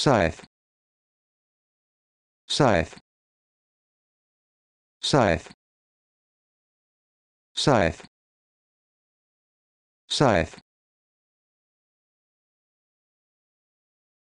scythe. Scythe. Scythe. Scythe. Scythe.